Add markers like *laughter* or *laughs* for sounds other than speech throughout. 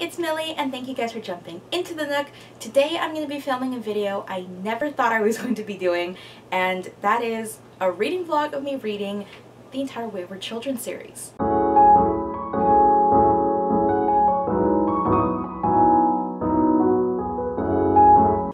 it's Millie and thank you guys for jumping into the Nook. Today I'm going to be filming a video I never thought I was *laughs* going to be doing and that is a reading vlog of me reading the entire Wayward Children series.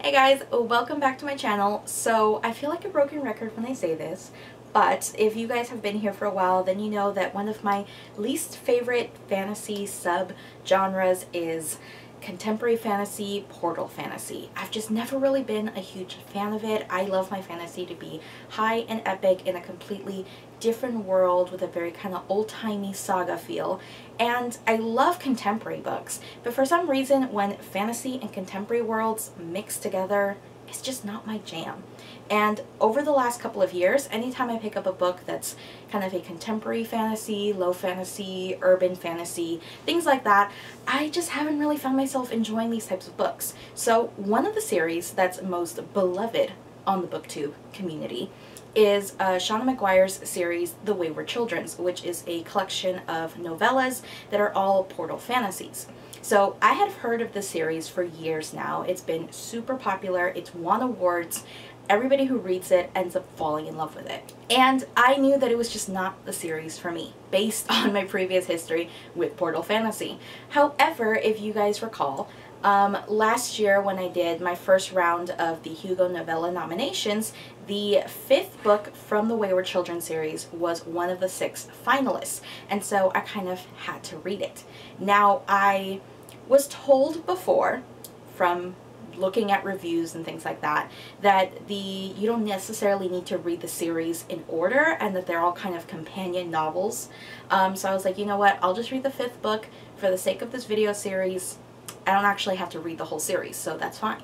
Hey guys, welcome back to my channel. So I feel like a broken record when I say this, but if you guys have been here for a while, then you know that one of my least favorite fantasy sub-genres is contemporary fantasy, portal fantasy. I've just never really been a huge fan of it. I love my fantasy to be high and epic in a completely different world with a very kind of old-timey saga feel. And I love contemporary books, but for some reason when fantasy and contemporary worlds mix together, it's just not my jam. And over the last couple of years, anytime I pick up a book that's kind of a contemporary fantasy, low fantasy, urban fantasy, things like that, I just haven't really found myself enjoying these types of books. So one of the series that's most beloved on the booktube community is uh, Seanan McGuire's series The Wayward Children's, which is a collection of novellas that are all portal fantasies. So I have heard of this series for years now. It's been super popular. It's won awards. Everybody who reads it ends up falling in love with it. And I knew that it was just not the series for me, based *laughs* on my previous history with Portal Fantasy. However, if you guys recall, um, last year when I did my first round of the Hugo Novella nominations, the fifth book from the Wayward Children series was one of the six finalists, and so I kind of had to read it. Now, I was told before from looking at reviews and things like that that the you don't necessarily need to read the series in order and that they're all kind of companion novels. Um, so I was like you know what? I'll just read the fifth book for the sake of this video series. I don't actually have to read the whole series so that's fine.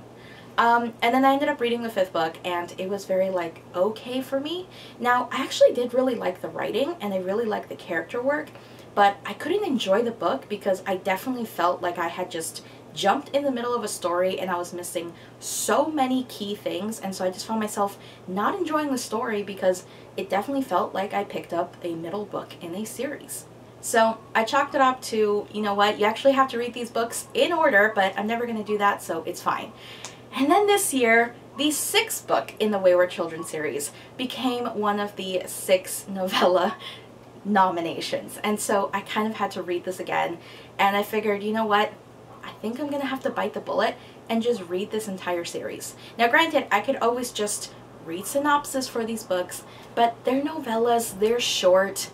Um, and then I ended up reading the fifth book and it was very like okay for me. Now I actually did really like the writing and I really liked the character work but I couldn't enjoy the book because I definitely felt like I had just jumped in the middle of a story and I was missing so many key things and so I just found myself not enjoying the story because it definitely felt like I picked up a middle book in a series. So I chalked it up to, you know what, you actually have to read these books in order, but I'm never going to do that, so it's fine. And then this year, the sixth book in the Wayward Children series became one of the six novella nominations. And so I kind of had to read this again, and I figured, you know what, I think I'm going to have to bite the bullet and just read this entire series. Now granted, I could always just read synopsis for these books, but they're novellas, they're short.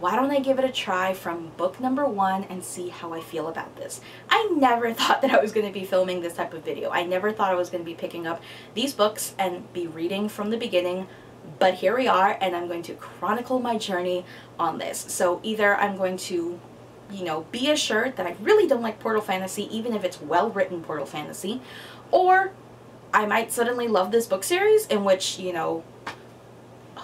Why don't I give it a try from book number one and see how I feel about this? I never *laughs* thought that I was going to be filming this type of video. I never thought I was going to be picking up these books and be reading from the beginning but here we are and I'm going to chronicle my journey on this. So either I'm going to you know, be assured that I really don't like Portal Fantasy, even if it's well-written Portal Fantasy, or I might suddenly love this book series, in which, you know,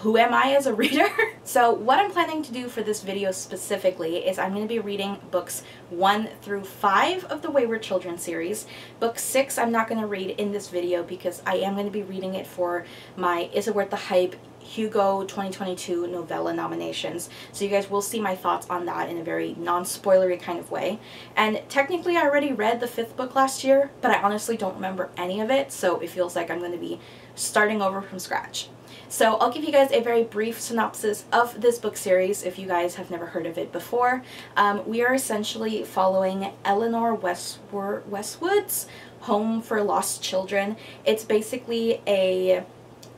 who am I as a *laughs* reader? so what I'm planning to do for this video specifically is I'm going to be reading books 1 through 5 of the Wayward Children series. Book 6 I'm not going to read in this video because I am going to be reading it for my Is It Worth the Hype Hugo 2022 novella nominations. So you guys will see my thoughts on that in a very non-spoilery kind of way. And technically I already read the fifth book last year, but I honestly don't remember any of it, so it feels like I'm going to be starting over from scratch. So I'll give you guys a very brief synopsis of this book series if you guys have never heard of it before. Um, we are essentially following Eleanor Westwood's Home for Lost Children. It's basically a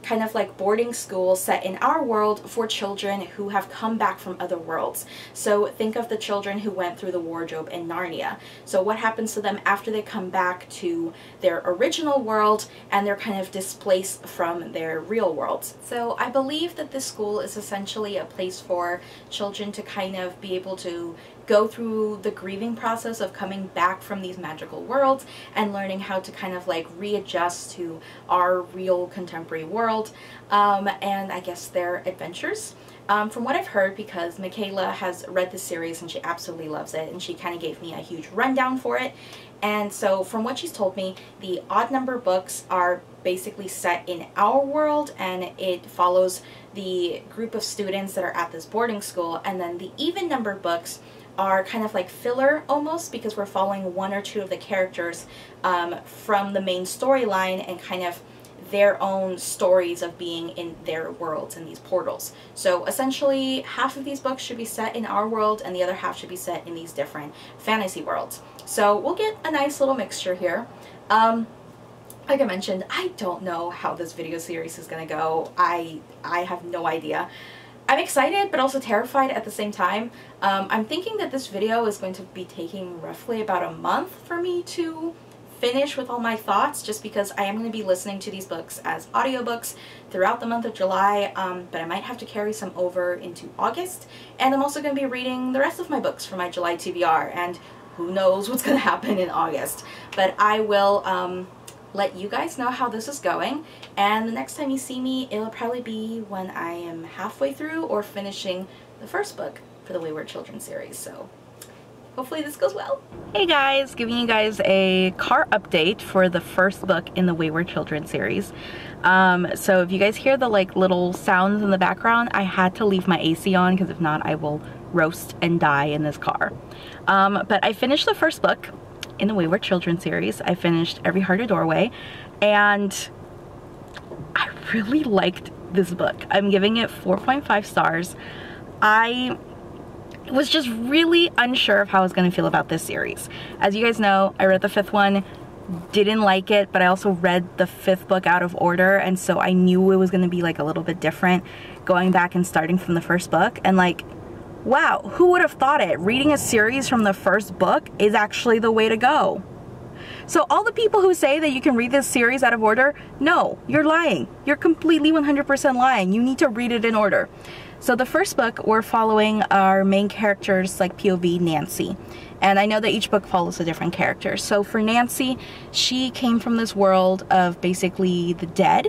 kind of like boarding school set in our world for children who have come back from other worlds. So think of the children who went through the wardrobe in Narnia. So what happens to them after they come back to their original world and they're kind of displaced from their real worlds. So I believe that this school is essentially a place for children to kind of be able to go through the grieving process of coming back from these magical worlds and learning how to kind of like readjust to our real contemporary world um, and I guess their adventures. Um, from what I've heard, because Michaela has read the series and she absolutely loves it, and she kind of gave me a huge rundown for it. And so from what she's told me, the odd number books are basically set in our world and it follows the group of students that are at this boarding school. And then the even number books are kind of like filler almost because we're following one or two of the characters um, from the main storyline and kind of their own stories of being in their worlds in these portals. So essentially half of these books should be set in our world and the other half should be set in these different fantasy worlds. So we'll get a nice little mixture here. Um, like I mentioned, I don't know how this video series is gonna go. I I have no idea. I'm excited but also terrified at the same time. Um, I'm thinking that this video is going to be taking roughly about a month for me to finish with all my thoughts just because I am going to be listening to these books as audiobooks throughout the month of July, um, but I might have to carry some over into August. And I'm also going to be reading the rest of my books for my July TBR, and who knows what's going *laughs* to happen in August. But I will um, let you guys know how this is going, and the next time you see me, it'll probably be when I am halfway through or finishing the first book for the Wayward Children series, so hopefully this goes well. Hey guys, giving you guys a car update for the first book in the Wayward Children series. Um, so if you guys hear the like little sounds in the background, I had to leave my AC on because if not I will roast and die in this car. Um, but I finished the first book in the Wayward Children series. I finished Every Heart a Doorway and I really liked this book. I'm giving it 4.5 stars. I was just really unsure of how I was going to feel about this series. As you guys know, I read the fifth one, didn't like it, but I also read the fifth book out of order, and so I knew it was going to be like a little bit different going back and starting from the first book. And like, wow, who would have thought it? Reading a series from the first book is actually the way to go. So all the people who say that you can read this series out of order, no, you're lying. You're completely 100% lying. You need to read it in order. So the first book, we're following our main character's like POV, Nancy. And I know that each book follows a different character. So for Nancy, she came from this world of basically the dead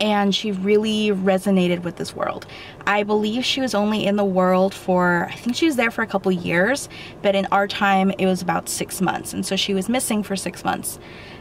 and she really resonated with this world. I believe she was only in the world for, I think she was there for a couple years, but in our time it was about six months, and so she was missing for six months.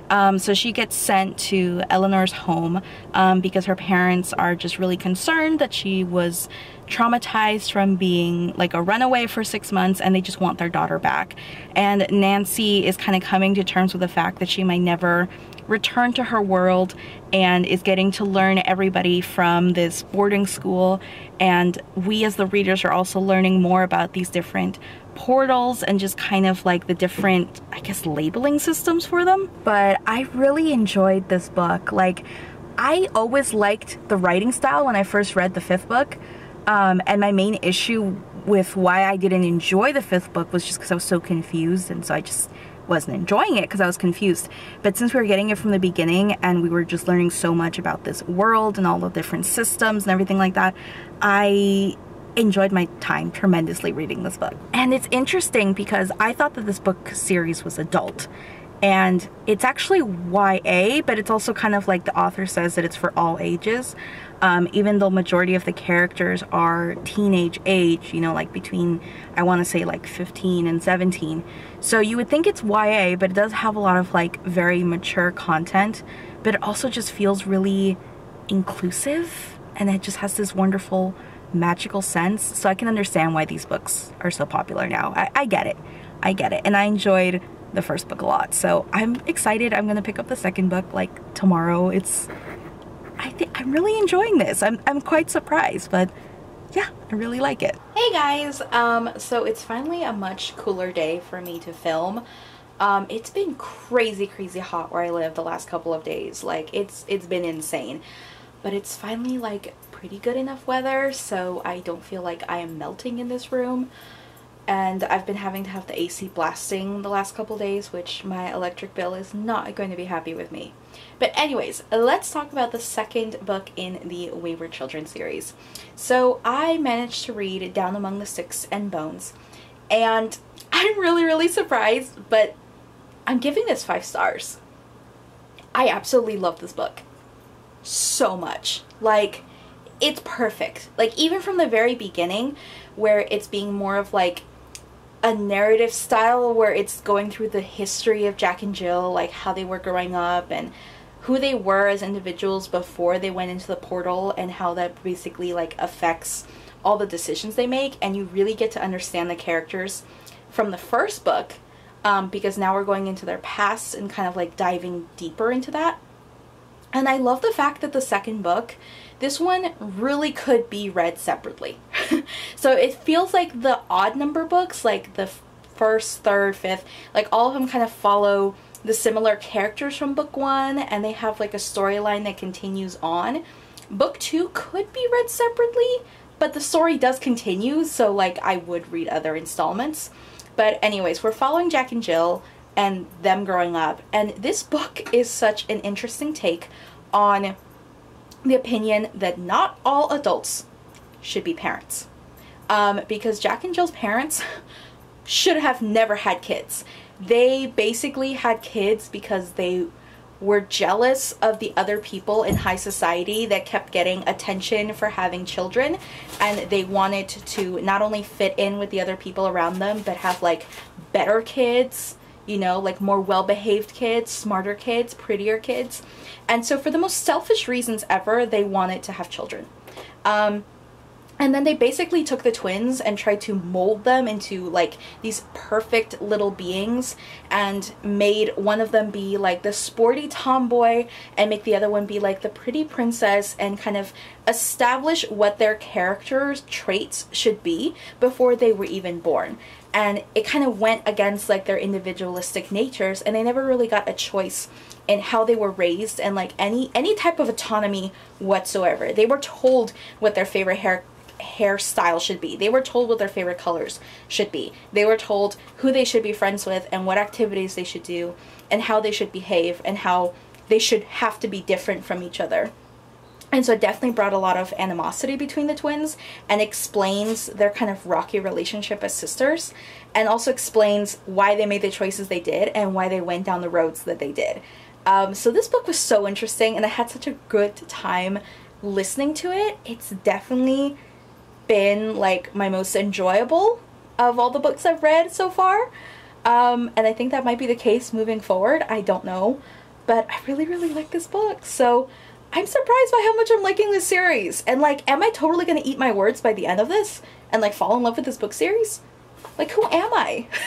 Um, so she gets sent to Eleanor's home um, because her parents are just really concerned that she was traumatized from being like a runaway for six months and they just want their daughter back. And Nancy is kind of coming to terms with the fact that she might never return to her world and is getting to learn everybody from this boarding school and we as the readers are also learning more about these different portals and just kind of like the different, I guess, labeling systems for them. But I really enjoyed this book. Like, I always liked the writing style when I first read the fifth book. Um, and my main issue with why I didn't enjoy the fifth book was just because I was so confused. And so I just wasn't enjoying it because I was confused. But since we were getting it from the beginning and we were just learning so much about this world and all the different systems and everything like that, I enjoyed my time tremendously reading this book. And it's interesting because I thought that this book series was adult. And it's actually YA, but it's also kind of like the author says that it's for all ages. Um, even though majority of the characters are teenage age, you know, like between, I want to say like 15 and 17. So you would think it's YA, but it does have a lot of like very mature content, but it also just feels really inclusive and it just has this wonderful magical sense. So I can understand why these books are so popular now. I, I get it. I get it. And I enjoyed the first book a lot. So I'm excited. I'm going to pick up the second book like tomorrow. It's, I think I'm really enjoying this. I'm, I'm quite surprised, but yeah, I really like it. Hey guys, um, so it's finally a much cooler day for me to film. Um, it's been crazy, crazy hot where I live the last couple of days. Like it's, it's been insane, but it's finally like pretty good enough weather so I don't feel like I am melting in this room and I've been having to have the AC blasting the last couple days which my electric bill is not going to be happy with me. But anyways, let's talk about the second book in the Wayward Children series. So I managed to read Down Among the Sticks and Bones and I'm really really surprised but I'm giving this five stars. I absolutely love this book so much. Like it's perfect. Like even from the very beginning where it's being more of like a narrative style where it's going through the history of Jack and Jill, like how they were growing up and who they were as individuals before they went into the portal and how that basically like affects all the decisions they make and you really get to understand the characters from the first book um, because now we're going into their past and kind of like diving deeper into that. And I love the fact that the second book, this one really could be read separately. *laughs* so it feels like the odd number books, like the first, third, fifth, like all of them kind of follow the similar characters from book one and they have like a storyline that continues on. Book two could be read separately, but the story does continue, so like I would read other installments. But anyways, we're following Jack and Jill and them growing up. And this book is such an interesting take on the opinion that not all adults should be parents. Um, because Jack and Jill's parents *laughs* should have never had kids. They basically had kids because they were jealous of the other people in high society that kept getting attention for having children and they wanted to not only fit in with the other people around them but have like better kids you know like more well-behaved kids smarter kids prettier kids. And so for the most selfish reasons ever they wanted to have children. Um, and then they basically took the twins and tried to mold them into like these perfect little beings and made one of them be like the sporty tomboy and make the other one be like the pretty princess and kind of establish what their characters traits should be before they were even born and it kind of went against like their individualistic natures and they never really got a choice in how they were raised and like any any type of autonomy whatsoever they were told what their favorite hair hairstyle should be. They were told what their favorite colors should be. They were told who they should be friends with and what activities they should do and how they should behave and how they should have to be different from each other. And so it definitely brought a lot of animosity between the twins and explains their kind of rocky relationship as sisters and also explains why they made the choices they did and why they went down the roads that they did. Um, so this book was so interesting and I had such a good time listening to it. It's definitely been like my most enjoyable of all the books I've read so far. Um, and I think that might be the case moving forward. I don't know. But I really, really like this book. So I'm surprised by how much I'm liking this series. And like, am I totally to eat my words by the end of this? And like fall in love with this book series? Like, who am I? *laughs*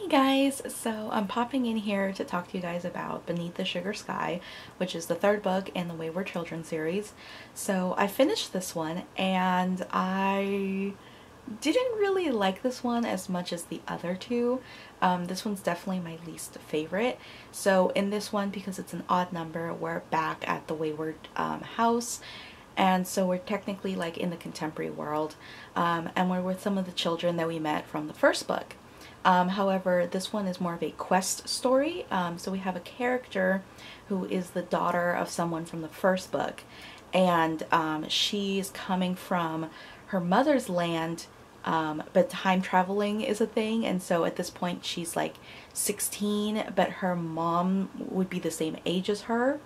Hey guys, so I'm popping in here to talk to you guys about Beneath the Sugar Sky, which is the third book in the Wayward Children series. So I finished this one and I didn't really like this one as much as the other two. Um, this one's definitely my least favorite. So in this one, because it's an odd number, we're back at the Wayward um, house and so we're technically like in the contemporary world um, and we're with some of the children that we met from the first book. Um, however, this one is more of a quest story. Um, so we have a character who is the daughter of someone from the first book, and um, she's coming from her mother's land, um, but time traveling is a thing, and so at this point she's like 16, but her mom would be the same age as her.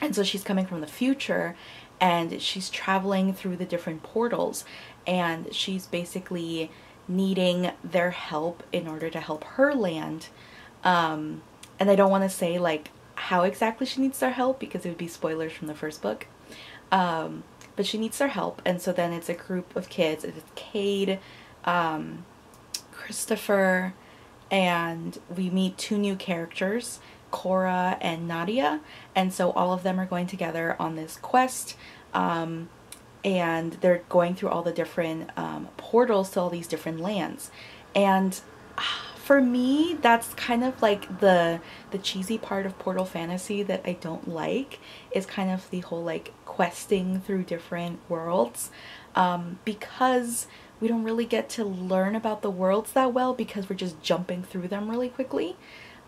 And so she's coming from the future and she's traveling through the different portals and she's basically needing their help in order to help her land. Um, and I don't want to say like how exactly she needs their help because it would be spoilers from the first book. Um, but she needs their help, and so then it's a group of kids. It's Kade, um, Christopher, and we meet two new characters, Cora and Nadya. And so all of them are going together on this quest. Um, and they're going through all the different um, portals to all these different lands and for me that's kind of like the the cheesy part of portal fantasy that I don't like is kind of the whole like questing through different worlds. Um, because we don't really get to learn about the worlds that well because we're just jumping through them really quickly.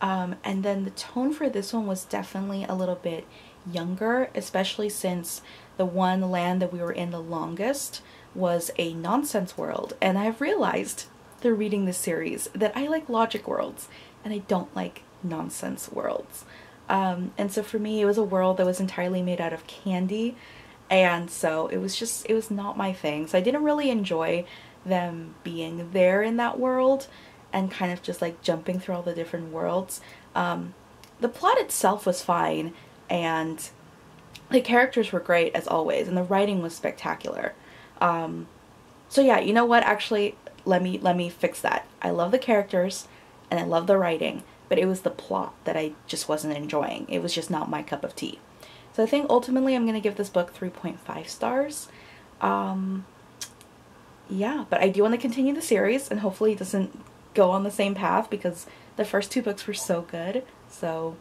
Um, and then the tone for this one was definitely a little bit younger especially since the one land that we were in the longest was a nonsense world. And I've realized reading this series that I like logic worlds and I don't like nonsense worlds. Um, and so for me it was a world that was entirely made out of candy and so it was just it was not my thing so I didn't really enjoy them being there in that world and kind of just like jumping through all the different worlds. Um, the plot itself was fine and the characters were great as always and the writing was spectacular um, So yeah, you know what? Actually, let me let me fix that. I love the characters and I love the writing, but it was the plot that I just wasn't enjoying. It was just not my cup of tea. So I think ultimately I'm going to give this book 3.5 stars. Um, yeah, but I do want to continue the series and hopefully it doesn't go on the same path because the first two books were so good. So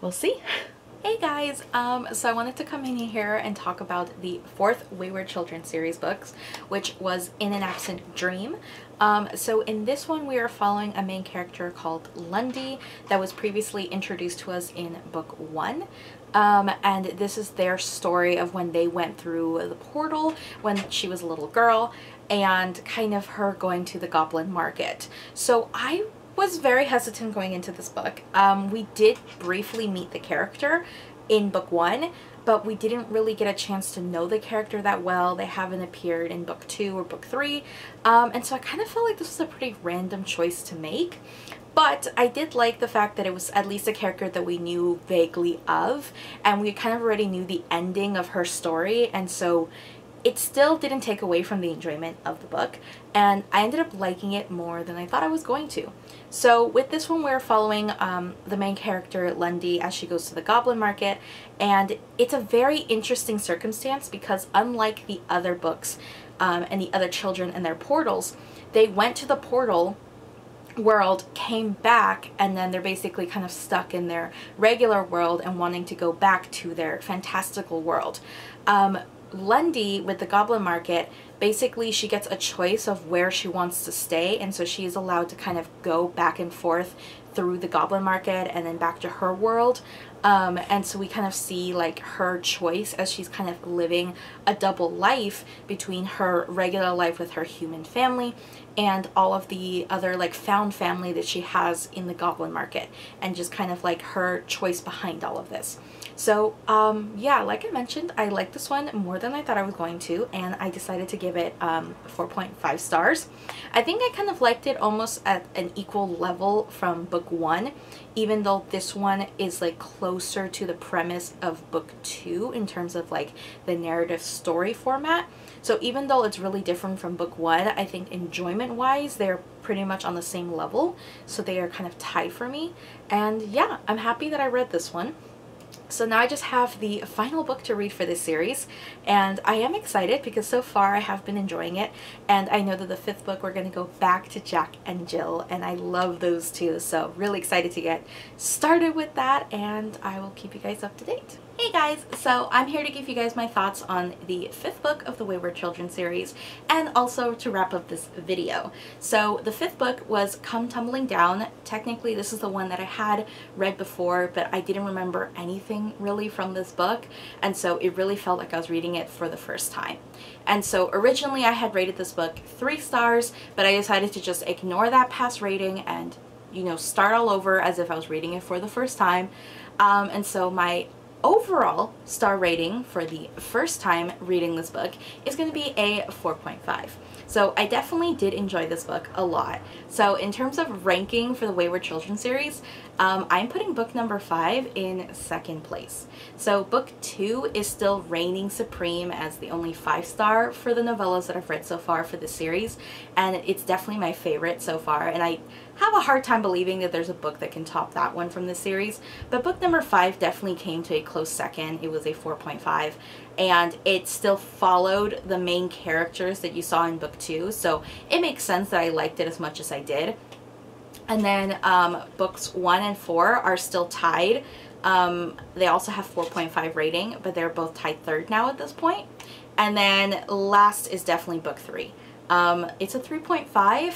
we'll see. *laughs* Hey guys, um, so I wanted to come in here and talk about the fourth Wayward Children series books, which was In an Absent Dream. Um, so in this one we are following a main character called Lundy that was previously introduced to us in book one. Um, and this is their story of when they went through the portal when she was a little girl and kind of her going to the goblin market. So I was very hesitant going into this book. Um, we did briefly meet the character in book one, but we didn't really get a chance to know the character that well. They haven't appeared in book two or book three. Um, and so I kind of felt like this was a pretty random choice to make. But I did like the fact that it was at least a character that we knew vaguely of, and we kind of already knew the ending of her story, and so it still didn't take away from the enjoyment of the book and I ended up liking it more than I thought I was going to. So with this one we're following um, the main character Lundy as she goes to the goblin market and it's a very interesting circumstance because unlike the other books um, and the other children and their portals, they went to the portal world came back and then they're basically kind of stuck in their regular world and wanting to go back to their fantastical world. Um, Lundy with the Goblin Market, basically she gets a choice of where she wants to stay and so she's allowed to kind of go back and forth through the Goblin Market and then back to her world. Um, and so we kind of see like her choice as she's kind of living a double life between her regular life with her human family and all of the other like found family that she has in the Goblin Market and just kind of like her choice behind all of this. So um, yeah, like I mentioned, I like this one more than I thought I was going to and I decided to give it um, 4.5 stars. I think I kind of liked it almost at an equal level from book one, even though this one is like closer to the premise of book two in terms of like the narrative story format. So even though it's really different from book one, I think enjoyment wise, they're pretty much on the same level. So they are kind of tied for me. And yeah, I'm happy that I read this one. So now I just have the final book to read for this series and I am excited because so far I have been enjoying it and I know that the fifth book we're going to go back to Jack and Jill and I love those two so really excited to get started with that and I will keep you guys up to date. Hey guys, so I'm here to give you guys my thoughts on the fifth book of the Wayward Children series and also to wrap up this video. So the fifth book was Come Tumbling Down. Technically this is the one that I had read before but I didn't remember anything really from this book and so it really felt like I was reading it for the first time. And so originally I had rated this book three stars but I decided to just ignore that past rating and you know start all over as if I was reading it for the first time. Um, and so my overall star rating for the first time reading this book is going to be a 4.5. So I definitely did enjoy this book a lot. So in terms of ranking for the Wayward Children series, um, I'm putting book number five in second place. So book two is still reigning supreme as the only five star for the novellas that I've read so far for this series. And it's definitely my favorite so far. And I have a hard time believing that there's a book that can top that one from this series. But book number five definitely came to a close second. It was a 4.5 and it still followed the main characters that you saw in book two. So it makes sense that I liked it as much as I did. And then um, books one and four are still tied. Um, they also have 4.5 rating, but they're both tied third now at this point. And then last is definitely book three. Um, it's a 3.5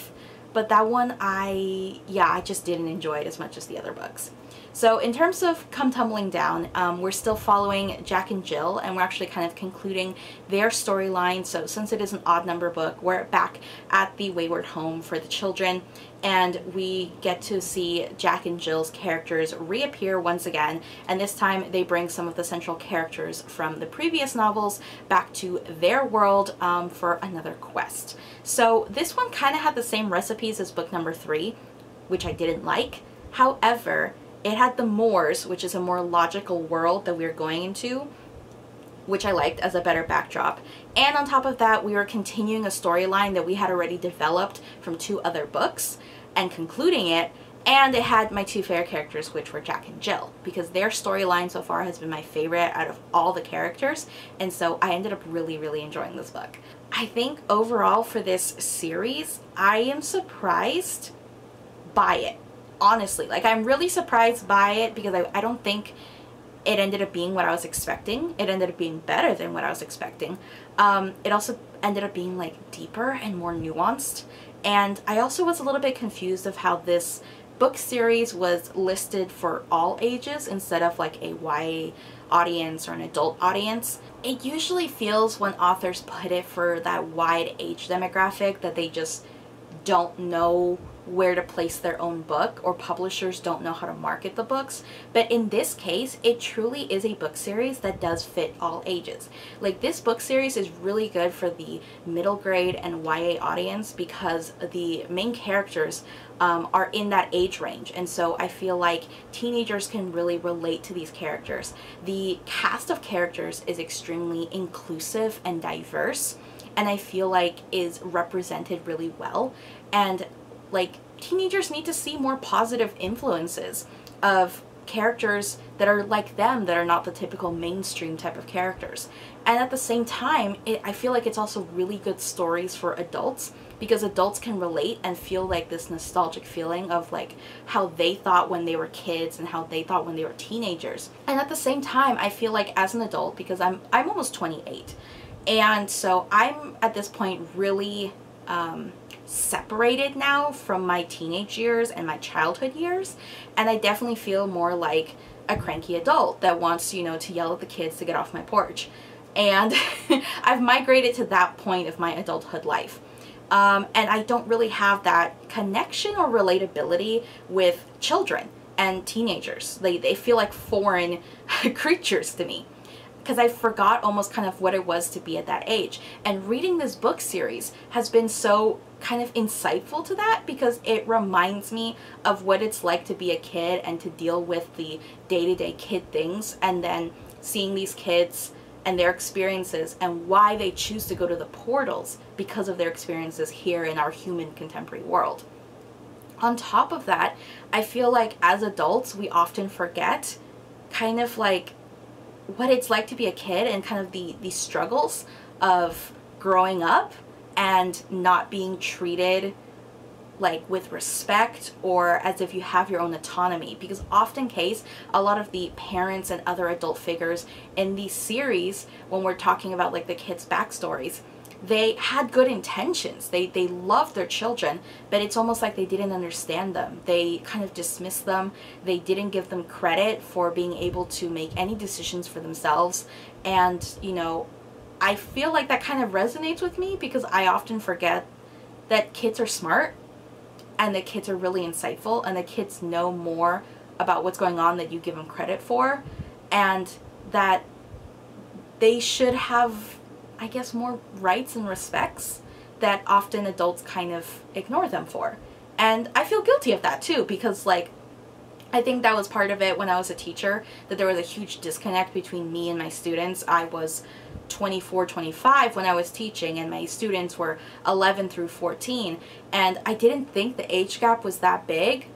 but that one I, yeah, I just didn't enjoy it as much as the other books. So in terms of Come Tumbling Down, um, we're still following Jack and Jill and we're actually kind of concluding their storyline. So since it is an odd number book, we're back at the Wayward home for the children and we get to see Jack and Jill's characters reappear once again and this time they bring some of the central characters from the previous novels back to their world um, for another quest. So this one kind of had the same recipes as book number three, which I didn't like. However, it had the Moors, which is a more logical world that we are going into, which I liked as a better backdrop. And on top of that, we were continuing a storyline that we had already developed from two other books and concluding it. And it had my two favorite characters, which were Jack and Jill, because their storyline so far has been my favorite out of all the characters. And so I ended up really, really enjoying this book. I think overall for this series, I am surprised by it. Honestly, like I'm really surprised by it because I, I don't think it ended up being what I was expecting. It ended up being better than what I was expecting. Um, it also ended up being like deeper and more nuanced. And I also was a little bit confused of how this book series was listed for all ages instead of like a YA audience or an adult audience. It usually feels when authors put it for that wide age demographic that they just don't know where to place their own book or publishers don't know how to market the books. But in this case, it truly is a book series that does fit all ages. Like this book series is really good for the middle grade and YA audience because the main characters um, are in that age range. And so I feel like teenagers can really relate to these characters. The cast of characters is extremely inclusive and diverse and I feel like is represented really well. And like teenagers need to see more positive influences of characters that are like them that are not the typical mainstream type of characters. And at the same time it, i feel like it's also really good stories for adults because adults can relate and feel like this nostalgic feeling of like how they thought when they were kids and how they thought when they were teenagers. And at the same time i feel like as an adult because i'm i'm almost 28 and so i'm at this point really um, separated now from my teenage years and my childhood years and I definitely feel more like a cranky adult that wants you know to yell at the kids to get off my porch. And *laughs* I've migrated to that point of my adulthood life. Um, and I don't really have that connection or relatability with children and teenagers. They, they feel like foreign *laughs* creatures to me. Because I forgot almost kind of what it was to be at that age. And reading this book series has been so kind of insightful to that because it reminds me of what it's like to be a kid and to deal with the day-to-day -day kid things and then seeing these kids and their experiences and why they choose to go to the portals because of their experiences here in our human contemporary world. On top of that, I feel like as adults, we often forget kind of like what it's like to be a kid and kind of the, the struggles of growing up and not being treated like with respect or as if you have your own autonomy. Because often case a lot of the parents and other adult figures in these series when we're talking about like the kids backstories they had good intentions. They they loved their children but it's almost like they didn't understand them. They kind of dismissed them. They didn't give them credit for being able to make any decisions for themselves. And you know I feel like that kind of resonates with me because I often forget that kids are smart and that kids are really insightful and that kids know more about what's going on that you give them credit for and that they should have I guess more rights and respects that often adults kind of ignore them for. And I feel guilty of that too because like I think that was part of it when I was a teacher that there was a huge disconnect between me and my students. I was 24, 25 when I was teaching and my students were 11 through 14 and I didn't think the age gap was that big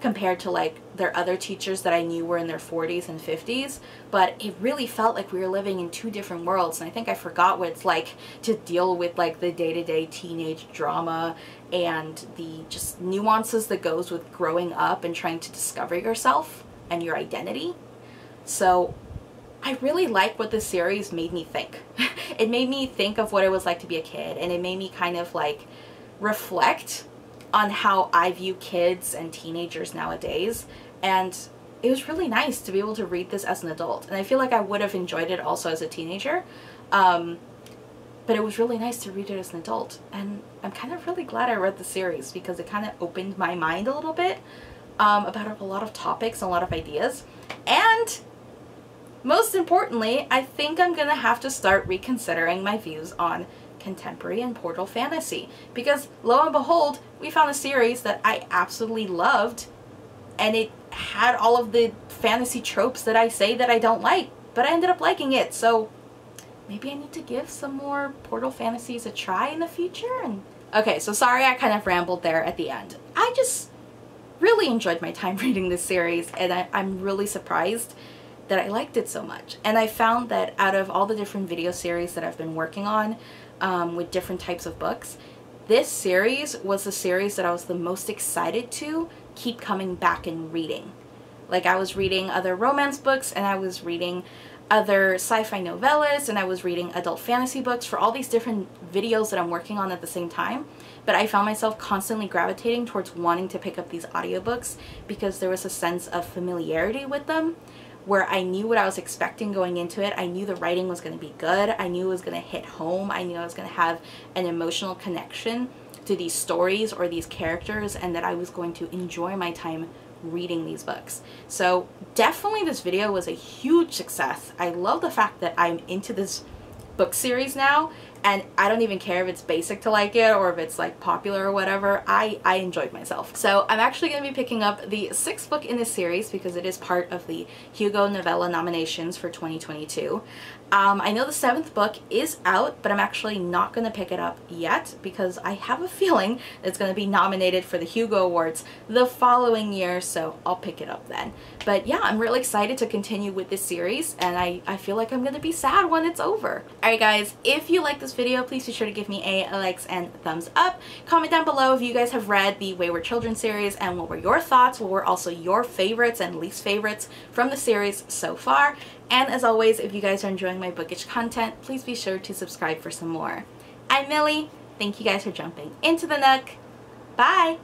compared to like their other teachers that I knew were in their 40s and 50s but it really felt like we were living in two different worlds and I think I forgot what it's like to deal with like the day-to-day -day teenage drama and the just nuances that goes with growing up and trying to discover yourself and your identity so I really like what this series made me think. *laughs* it made me think of what it was like to be a kid and it made me kind of like reflect on how I view kids and teenagers nowadays. And it was really nice to be able to read this as an adult. And I feel like I would have enjoyed it also as a teenager. Um, but it was really nice to read it as an adult. And I'm kind of really glad I read the series because it kind of opened my mind a little bit um, about a lot of topics a lot of ideas. And most importantly, I think I'm gonna have to start reconsidering my views on contemporary and portal fantasy because lo and behold, we found a series that I absolutely loved and it had all of the fantasy tropes that I say that I don't like, but I ended up liking it, so maybe I need to give some more Portal Fantasies a try in the future. And Okay, so sorry I kind of rambled there at the end. I just really enjoyed my time *laughs* reading this series and I, I'm really surprised that I liked it so much. And I found that out of all the different video series that I've been working on um, with different types of books, this series was the series that I was the most excited to keep coming back and reading. Like I was reading other romance books and I was reading other sci-fi novellas and I was reading adult fantasy books for all these different videos that I'm working on at the same time. But I found myself constantly gravitating towards wanting to pick up these audiobooks because there was a sense of familiarity with them where I knew what I was expecting going into it. I knew the writing was going to be good. I knew it was going to hit home. I knew I was going to have an emotional connection to these stories or these characters and that I was going to enjoy my time reading these books. So definitely this video was a huge success. I love the fact that I'm into this book series now and I don't even care if it's basic to like it or if it's like popular or whatever. I, I enjoyed myself. So I'm actually going to be picking up the sixth book in this series because it is part of the Hugo Novella nominations for 2022. Um, I know the seventh book is out, but I'm actually not going to pick it up yet because I have a *laughs* feeling it's going to be nominated for the Hugo Awards the following year, so I'll pick it up then. But yeah, I'm really excited to continue with this series, and I, I feel like I'm going to be sad when it's over. Alright guys, if you like this video, please be sure to give me a likes and thumbs up. Comment down below if you guys have read the Wayward Children series and what were your thoughts, what were also your favorites and least favorites from the series so far. And as always, if you guys are enjoying my bookish content, please be sure to subscribe for some more. I'm Millie. Thank you guys for jumping into the nook. Bye!